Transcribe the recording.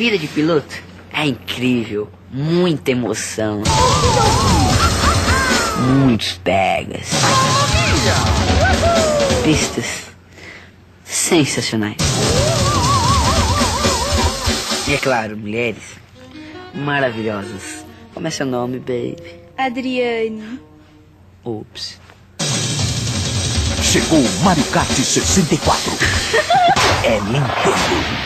vida de piloto é incrível. Muita emoção. Muitos pegas. Pistas sensacionais. E é claro, mulheres maravilhosas. Como é seu nome, baby? Adriane. Ops. Chegou o Mario Kart 64. é Nintendo.